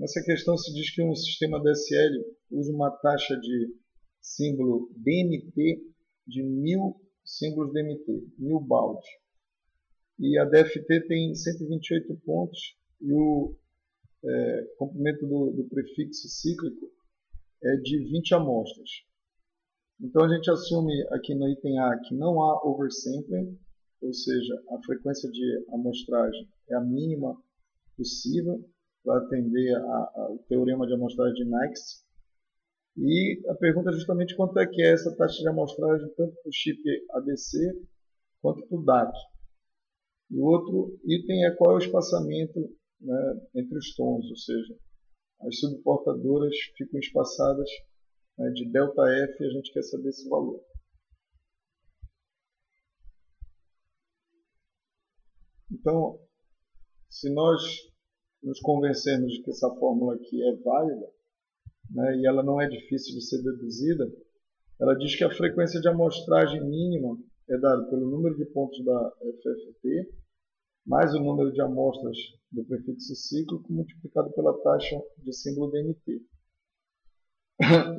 Nessa questão se diz que um sistema DSL usa uma taxa de símbolo DMT de mil símbolos DMT, mil baldes. E a DFT tem 128 pontos e o é, comprimento do, do prefixo cíclico é de 20 amostras. Então a gente assume aqui no item A que não há oversampling, ou seja, a frequência de amostragem é a mínima possível para atender ao teorema de amostragem de Nyquist. E a pergunta é justamente quanto é que é essa taxa de amostragem tanto para o chip ADC quanto para o DAC. E o outro item é qual é o espaçamento né, entre os tons, ou seja, as subportadoras ficam espaçadas né, de ΔF e a gente quer saber esse valor. Então, se nós nos convencermos de que essa fórmula aqui é válida, né, e ela não é difícil de ser deduzida, ela diz que a frequência de amostragem mínima é dada pelo número de pontos da FFT mais o número de amostras do prefixo cíclico multiplicado pela taxa de símbolo DMT.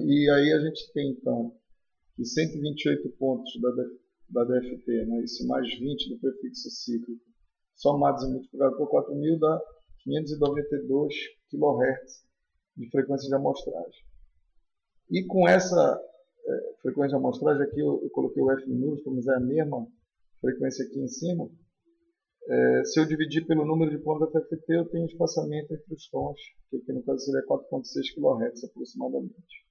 E aí a gente tem então que 128 pontos da, da DFT, né, isso mais 20 do prefixo cíclico, somados e multiplicados por 4.000 dá 592 kHz de frequência de amostragem. E com essa é, frequência de amostragem, aqui eu, eu coloquei o F minúsculo, mas é a mesma frequência aqui em cima. É, se eu dividir pelo número de pontos da FFT, eu tenho espaçamento entre os tons, que aqui no caso seria 4.6 kHz aproximadamente.